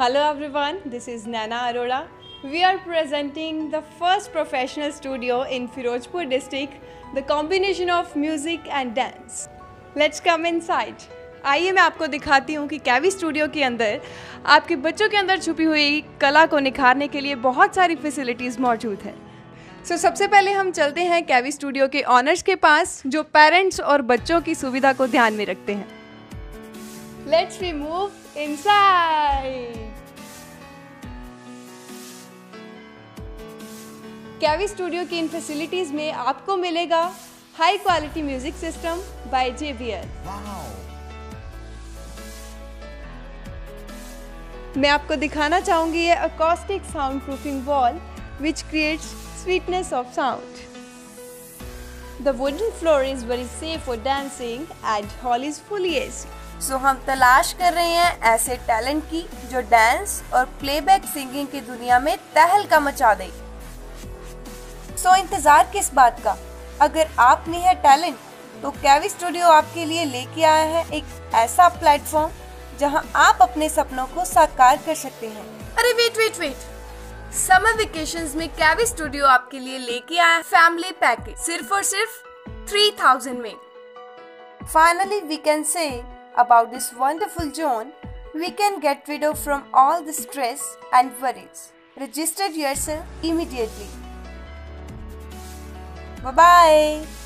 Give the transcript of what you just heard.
Hello everyone this is Naina Arora we are presenting the first professional studio in Firozpur district the combination of music and dance let's come inside आइए मैं आपको दिखाती हूँ कि कैवी studio के अंदर आपके बच्चों के अंदर छुपी हुई कला को निखारने के लिए बहुत सारी फैसिलिटीज़ मौजूद हैं। सो so, सबसे पहले हम चलते हैं कैवी स्टूडियो के ऑनर्स के पास जो पेरेंट्स और बच्चों की सुविधा को ध्यान में रखते हैं। Let's remove inside KV studio की इन फैसिलिटीज़ में आपको मिलेगा high quality music system by JBL. मैं आपको दिखाना चाहूँगी ये acoustic sound proofing wall which creates sweetness of sound The wooden floor is very safe for dancing and hall is fully AC. so, हम तलाश कर रहे हैं ऐसे टैलेंट की जो डांस और प्लेबैक सिंगिंग की दुनिया में तहलका मचा दे। सो इंतज़ार किस बात का अगर आप में है टैलेंट तो कैवी स्टूडियो आपके लिए लेके आया है एक ऐसा प्लेटफॉर्म जहाँ आप अपने सपनों को साकार कर सकते हैं अरे wait wait wait summer vacation में कैवी स्टूडियो आपके लिए लेके आया फैमिली पैकेज सिर्फ़ और सिर्फ़ थ्री थाउज़ेंड में finally we can say about this wonderful zone we can get rid of from all the stress and worries. Register yourself immediately. Bye-bye!